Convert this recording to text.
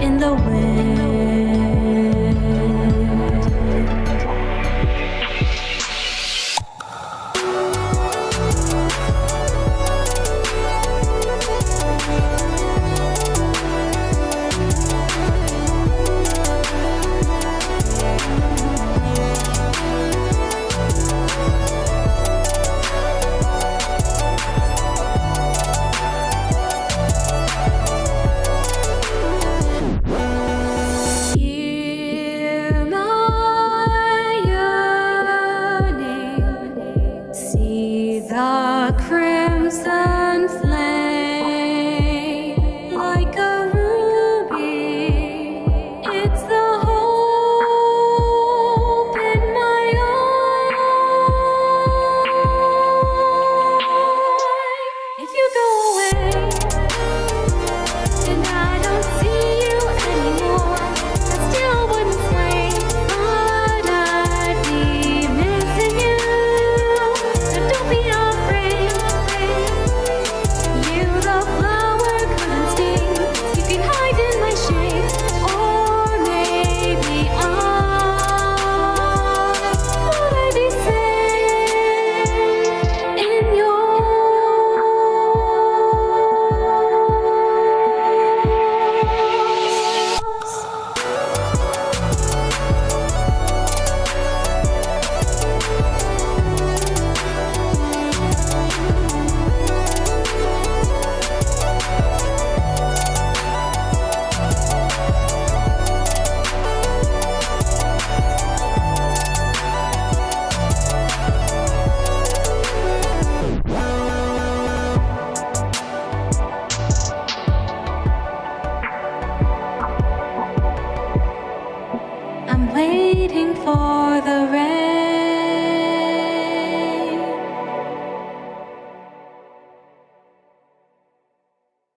in the wind. a crimson flame. Waiting for the